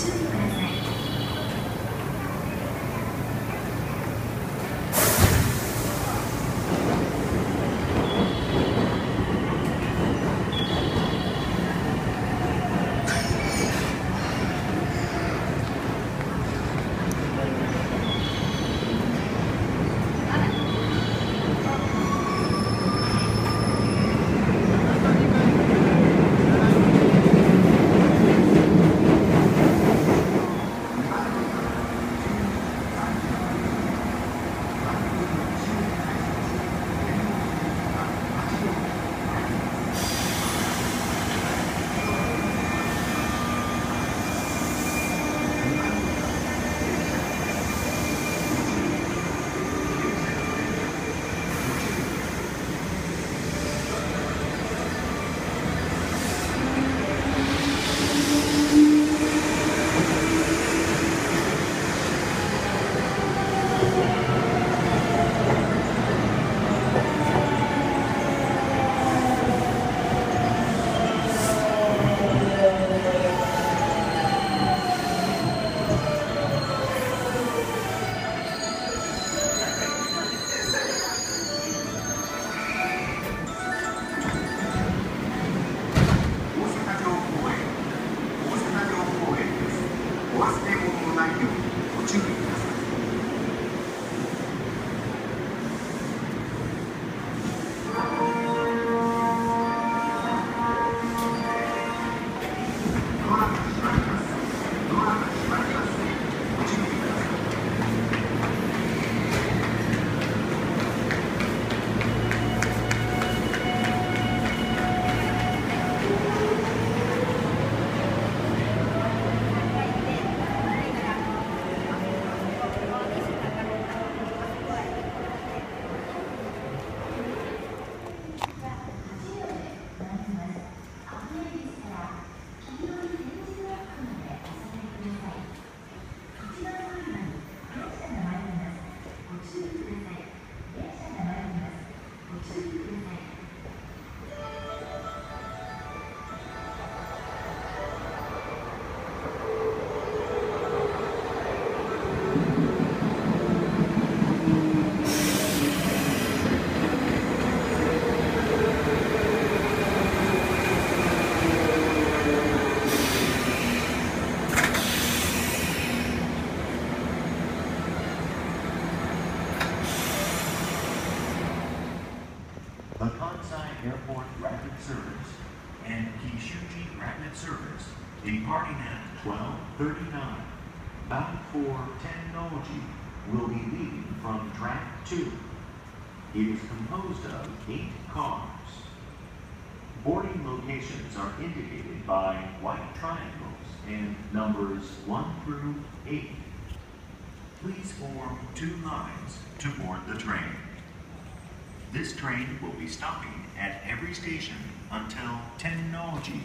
注 Kansai Airport Rapid Service and Kishuji Rapid Service departing at 1239, bound for Tennoji, will be leaving from track 2. It is composed of 8 cars. Boarding locations are indicated by white triangles and numbers 1 through 8. Please form two lines to board the train. This train will be stopping at every station until Tennoji